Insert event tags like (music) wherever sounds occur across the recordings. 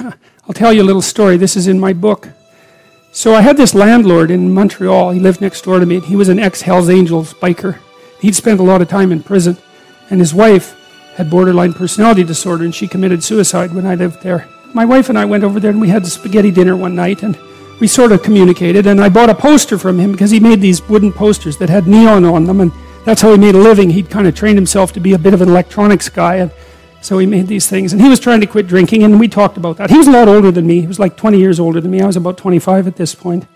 (coughs) I'll tell you a little story. This is in my book. So I had this landlord in Montreal. He lived next door to me. He was an ex Hells Angels biker. He'd spent a lot of time in prison. And his wife had borderline personality disorder, and she committed suicide when I lived there. My wife and I went over there and we had spaghetti dinner one night, and we sort of communicated. And I bought a poster from him because he made these wooden posters that had neon on them, and that's how he made a living. He'd kind of trained himself to be a bit of an electronics guy. And so he made these things. And he was trying to quit drinking, and we talked about that. He was a lot older than me. He was like 20 years older than me. I was about 25 at this point.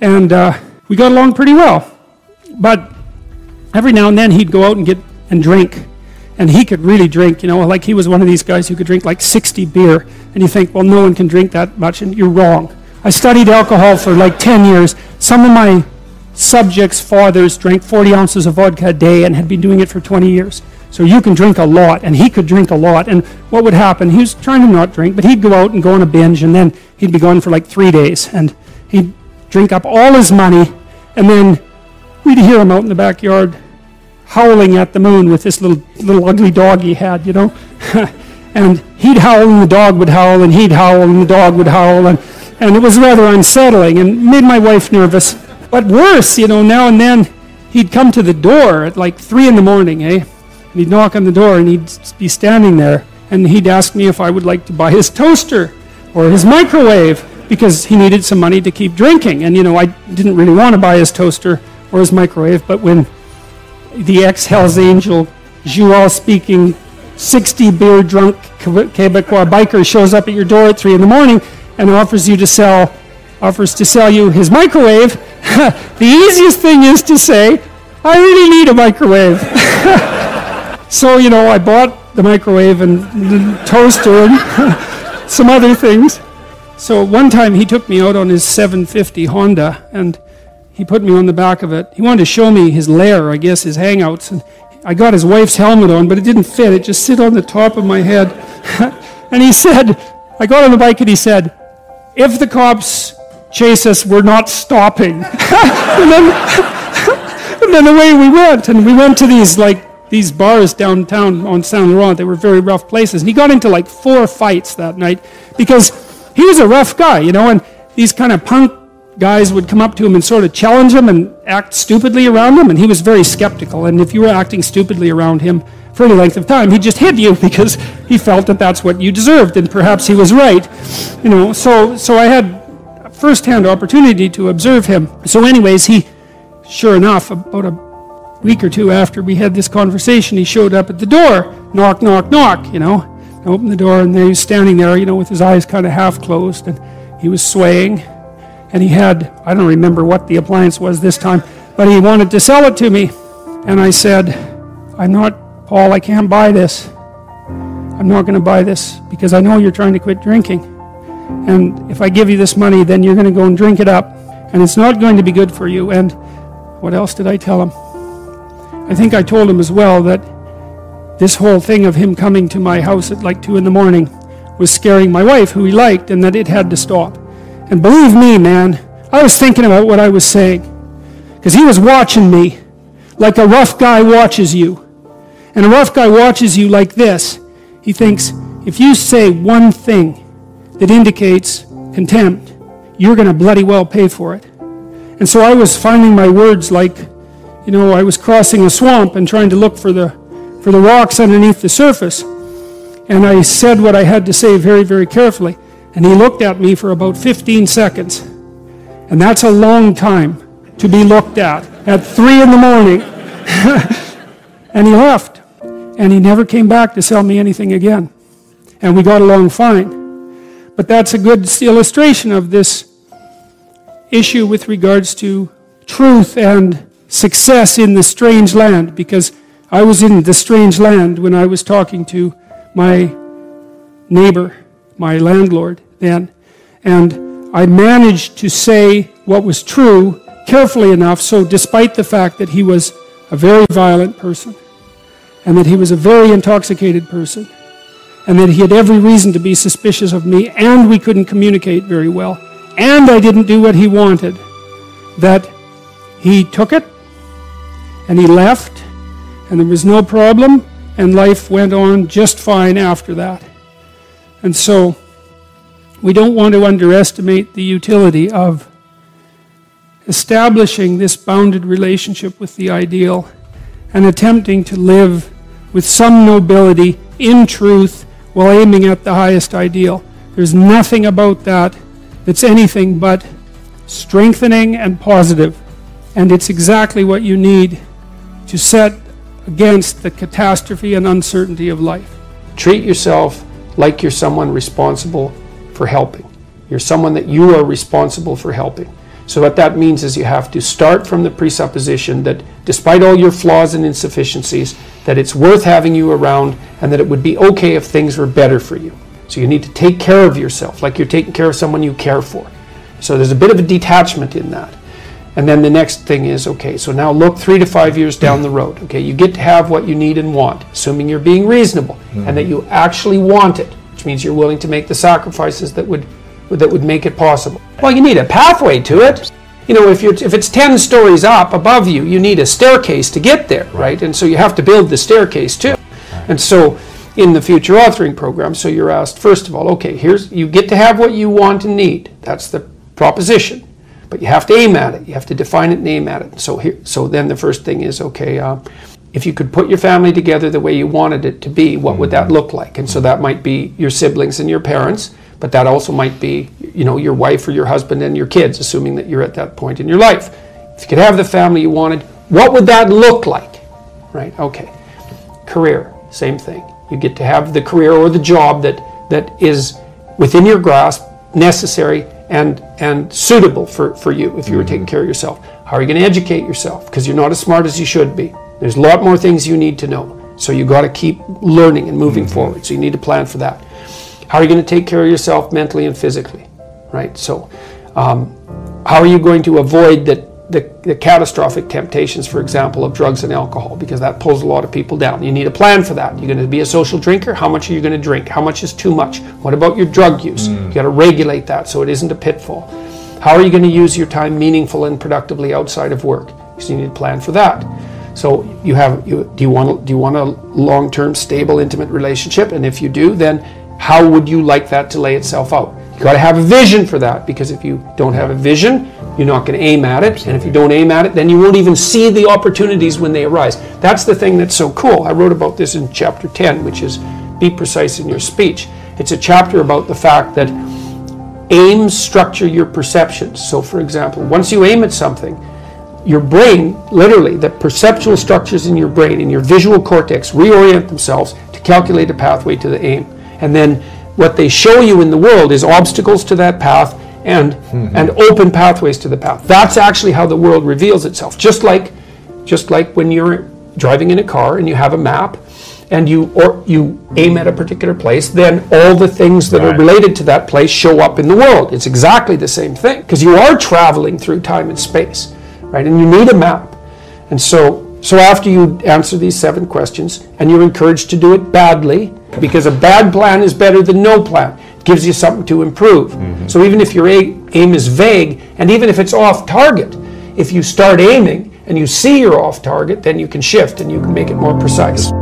And uh, we got along pretty well. But every now and then he'd go out and get and drink. And he could really drink, you know, like he was one of these guys who could drink like 60 beer. And you think, well, no one can drink that much, and you're wrong. I studied alcohol for like 10 years. Some of my subjects' fathers drank 40 ounces of vodka a day and had been doing it for 20 years. So you can drink a lot, and he could drink a lot. And what would happen? He was trying to not drink, but he'd go out and go on a binge, and then he'd be gone for like three days, and he'd drink up all his money, and then we'd hear him out in the backyard howling at the moon with this little little ugly dog he had, you know. (laughs) and he'd howl, and the dog would howl, and he'd howl, and the dog would howl, and and it was rather unsettling, and made my wife nervous. But worse, you know, now and then he'd come to the door at like three in the morning, eh? And he'd knock on the door and he'd be standing there and he'd ask me if I would like to buy his toaster or his microwave because he needed some money to keep drinking. And, you know, I didn't really want to buy his toaster or his microwave, but when the ex Hells Angel, Joual speaking, 60 beer drunk Quebecois biker shows up at your door at 3 in the morning and offers you to sell offers to sell you his microwave, (laughs) the easiest thing is to say, I really need a microwave. (laughs) So, you know, I bought the microwave and the toaster and (laughs) some other things. So one time he took me out on his 750 Honda and he put me on the back of it. He wanted to show me his lair, I guess, his hangouts. And I got his wife's helmet on, but it didn't fit. It just sit on the top of my head. (laughs) and he said, I got on the bike and he said, if the cops chase us, we're not stopping. (laughs) and, then, and then away we went. And we went to these like these bars downtown on Saint Laurent. They were very rough places. And he got into like four fights that night because he was a rough guy, you know, and these kind of punk guys would come up to him and sort of challenge him and act stupidly around him. And he was very skeptical. And if you were acting stupidly around him for any length of time, he just hit you (laughs) because he felt that that's what you deserved. And perhaps he was right, you know. So, so I had first-hand opportunity to observe him. So anyways, he, sure enough, about a week or two after we had this conversation, he showed up at the door. Knock, knock, knock, you know. I opened the door and he was standing there, you know, with his eyes kind of half closed and he was swaying. And he had, I don't remember what the appliance was this time, but he wanted to sell it to me. And I said, I'm not, Paul, I can't buy this. I'm not going to buy this because I know you're trying to quit drinking. And if I give you this money, then you're going to go and drink it up. And it's not going to be good for you. And what else did I tell him? I think I told him as well that this whole thing of him coming to my house at like 2 in the morning was scaring my wife, who he liked, and that it had to stop. And believe me, man, I was thinking about what I was saying. Because he was watching me like a rough guy watches you. And a rough guy watches you like this. He thinks, if you say one thing that indicates contempt, you're going to bloody well pay for it. And so I was finding my words like you know, I was crossing a swamp and trying to look for the, for the rocks underneath the surface. And I said what I had to say very, very carefully. And he looked at me for about 15 seconds. And that's a long time to be looked at at 3 in the morning. (laughs) and he left. And he never came back to sell me anything again. And we got along fine. But that's a good illustration of this issue with regards to truth and success in the strange land because I was in the strange land when I was talking to my neighbor, my landlord then, and I managed to say what was true carefully enough so despite the fact that he was a very violent person and that he was a very intoxicated person and that he had every reason to be suspicious of me and we couldn't communicate very well and I didn't do what he wanted that he took it and he left, and there was no problem, and life went on just fine after that. And so we don't want to underestimate the utility of establishing this bounded relationship with the ideal and attempting to live with some nobility in truth while aiming at the highest ideal. There's nothing about that that's anything but strengthening and positive, and it's exactly what you need to set against the catastrophe and uncertainty of life. Treat yourself like you're someone responsible for helping. You're someone that you are responsible for helping. So, what that means is you have to start from the presupposition that despite all your flaws and insufficiencies, that it's worth having you around and that it would be okay if things were better for you. So, you need to take care of yourself like you're taking care of someone you care for. So, there's a bit of a detachment in that. And then the next thing is okay, so now look three to five years down the road. Okay, you get to have what you need and want, assuming you're being reasonable mm-hmm. and that you actually want it, which means you're willing to make the sacrifices that would that would make it possible. Well, you need a pathway to it. You know, if you're if it's ten stories up above you, you need a staircase to get there, right? right? And so you have to build the staircase too. Right. And so in the future authoring program, so you're asked first of all, okay, here's you get to have what you want and need. That's the proposition but you have to aim at it. You have to define it and aim at it. So here, so then the first thing is okay. Uh, if you could put your family together the way you wanted it to be, what would that look like? And so that might be your siblings and your parents, but that also might be, you know, your wife or your husband and your kids, assuming that you're at that point in your life. If you could have the family you wanted, what would that look like? Right? Okay. Career, same thing. You get to have the career or the job that that is within your grasp, necessary, and, and suitable for, for you if you were taking care of yourself. How are you going to educate yourself? Because you're not as smart as you should be. There's a lot more things you need to know. So you got to keep learning and moving mm-hmm. forward. So you need to plan for that. How are you going to take care of yourself mentally and physically? Right? So, um, how are you going to avoid that the, the, catastrophic temptations, for example, of drugs and alcohol, because that pulls a lot of people down. You need a plan for that. You're going to be a social drinker. How much are you going to drink? How much is too much? What about your drug use? Mm. You got to regulate that so it isn't a pitfall. How are you going to use your time meaningful and productively outside of work? Because you need a plan for that. So you have you, do you want do you want a long-term, stable, intimate relationship? And if you do, then how would you like that to lay itself out? You got to have a vision for that because if you don't have a vision, you're not going to aim at it. And if you don't aim at it, then you won't even see the opportunities when they arise. That's the thing that's so cool. I wrote about this in chapter 10, which is be precise in your speech. It's a chapter about the fact that aims structure your perceptions. So, for example, once you aim at something, your brain, literally, the perceptual structures in your brain, in your visual cortex, reorient themselves to calculate a pathway to the aim. And then what they show you in the world is obstacles to that path and mm-hmm. and open pathways to the path. That's actually how the world reveals itself. Just like just like when you're driving in a car and you have a map and you or you aim at a particular place, then all the things that right. are related to that place show up in the world. It's exactly the same thing because you are traveling through time and space, right? And you need a map. And so so after you answer these seven questions and you're encouraged to do it badly because a bad plan is better than no plan It gives you something to improve. Mm-hmm. So even if your aim is vague, and even if it's off target, if you start aiming and you see you're off target, then you can shift and you can make it more precise.